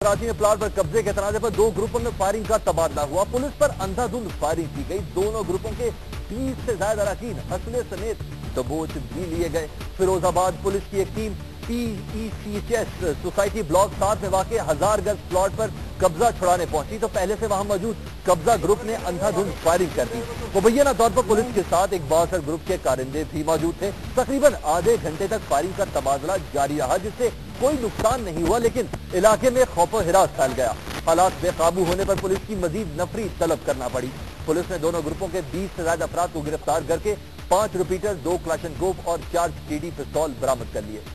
कराची में प्लाट पर कब्जे के तनाजे पर दो ग्रुपों में फायरिंग का तबादला हुआ। पुलिस पर अंधाधुंध फायरिंग की गई। दोनों ग्रुपों के 20 से ज़्यादा अरकान असले समेत दबोच भी लिए गए। फिरोजाबाद पुलिस की एक टीम पीईसीएचएस सोसाइटी ब्लॉक सात में वाकई हज़ार गज प्लॉट पर कब्जा छुड़ाने पहुँची। तो पहले से वहाँ मौजूद कब्जा ग्रुप ने अंधाधुंध फायरिंग कर दी। मुबैना तौर पर पुलिस के साथ एक बासर ग्रुप के कारिंदे भी मौजूद थे। तकरीबन आधे घंटे तक फायरिंग का तबादला जारी रहा, जिससे कोई नुकसान नहीं हुआ, लेकिन इलाके में खौफ हिरास फैल गया। हालात बेकाबू होने पर पुलिस की मजीद नफरी तलब करना पड़ी। पुलिस ने दोनों ग्रुपों के 20 से ज़्यादा अफराद को गिरफ़्तार करके पाँच रिपीटर, दो क्लाशन गोप और चार टीडी पिस्तौल बरामद कर लिए।